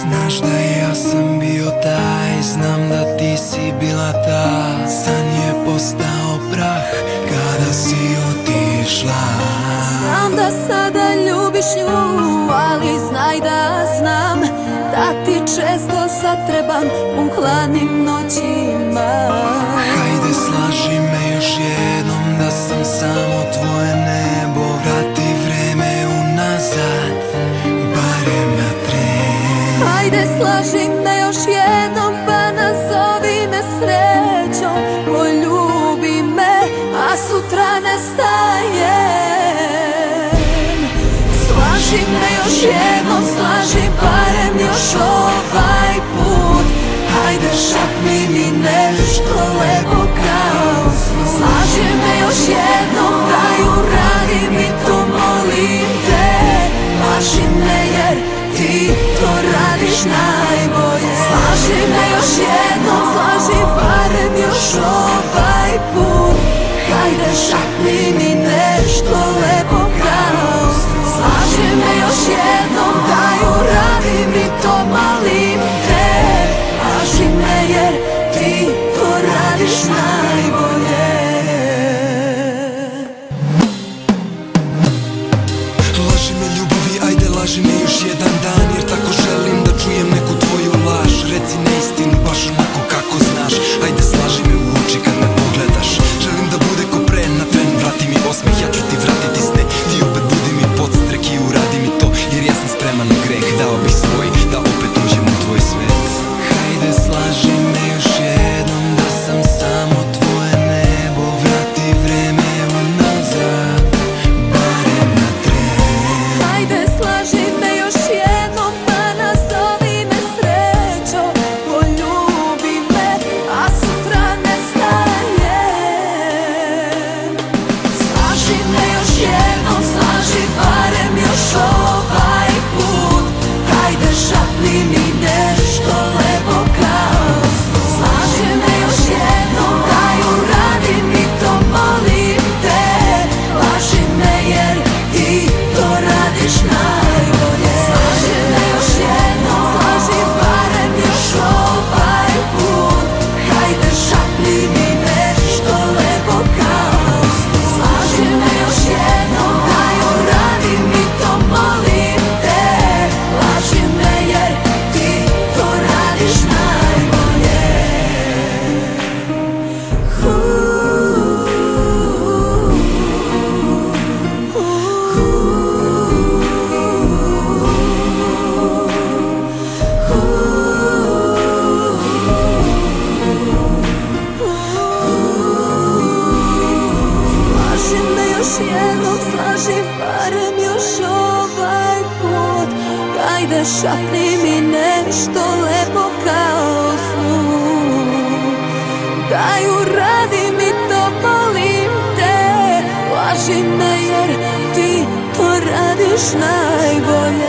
Znaš da ja sam bio taj Znam da ti si bila ta. San je postao prah Kada si otišla. Znam da sada ljubiš nju Ali znaj da znam Da ti često sad U hladnim noćima. Slaži me još jednom pa nazovi me srećom. Poljubi me, a sutra nestajem. Slaži me još jednom, slaži barem još ovom ti to radiš najbolje. Laži me ljubavi, ajde laži mi još jednom slaži barem još ovaj put. Ajde šapni mi nešto lepo kao snu. Daj uradi mi to, molim te. Laži me jer ti to radiš najbolje.